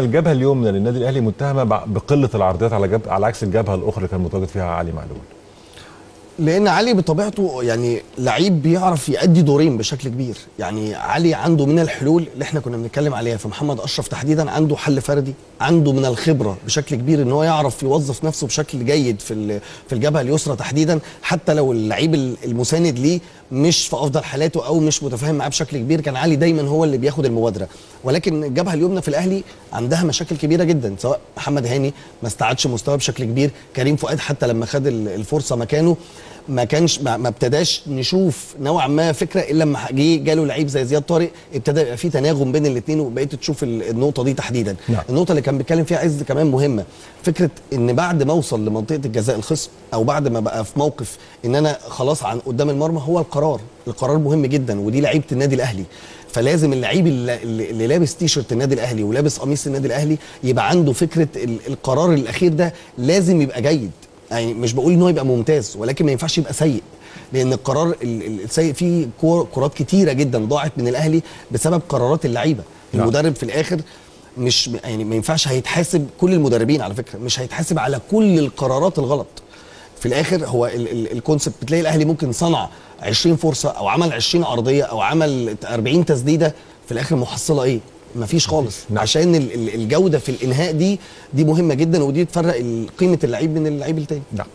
الجبهة اليمنى للنادي الأهلي متهمة بقلة العرضيات على جب... على عكس الجبهة الأخرى اللي كان متواجد فيها علي معلول. لأن علي بطبيعته يعني لعيب بيعرف يأدي دورين بشكل كبير. يعني علي عنده من الحلول اللي إحنا كنا بنتكلم عليها في محمد أشرف تحديدا عنده حل فردي عنده من الخبرة بشكل كبير إن هو يعرف يوظف نفسه بشكل جيد في في الجبهة اليسرى تحديدا حتى لو اللعيب المساند ليه مش في أفضل حالاته أو مش متفاهم معاه بشكل كبير كان علي دايما هو اللي بياخد المبادرة. ولكن الجبهه اليمنى في الأهلي عندها مشاكل كبيرة جدا سواء محمد هاني ما استعادش مستواه بشكل كبير كريم فؤاد حتى لما خد الفرصة مكانه ما كانش ما ابتداش نشوف نوعا ما فكرة إلا لما جه جاله لعيب زي زياد طارق ابتدى يبقى في تناغم بين الاثنين وبقيت تشوف النقطة دي تحديدا نعم. النقطة اللي كان بيتكلم فيها عز كمان مهمة فكرة إن بعد ما أوصل لمنطقة الجزاء الخصم أو بعد ما بقى في موقف إن أنا خلاص عن قدام المرمى هو القرار القرار مهم جدا ودي لعيبة النادي الأهلي. فلازم اللعيب اللي, اللي لابس تيشرت النادي الأهلي ولابس قميص النادي الأهلي يبقى عنده فكرة القرار الأخير ده لازم يبقى جيد. يعني مش بقول إن هو يبقى ممتاز ولكن ما ينفعش يبقى سيء. لأن القرار السيء فيه كرات كتيرة جدا ضاعت من الأهلي بسبب قرارات اللعيبة. المدرب في الآخر مش يعني ما ينفعش هيتحاسب كل المدربين على فكرة مش هيتحاسب على كل القرارات الغلط. في الآخر هو الكونسبت بتلاقي الأهلي ممكن صنع 20 فرصة أو عمل 20 عرضية أو عمل 40 تسديدة في الآخر محصلة إيه؟ مفيش خالص. نعم. عشان الجودة في الإنهاء دي دي مهمة جدا ودي تفرق قيمة اللعيب من اللعيب التاني. نعم.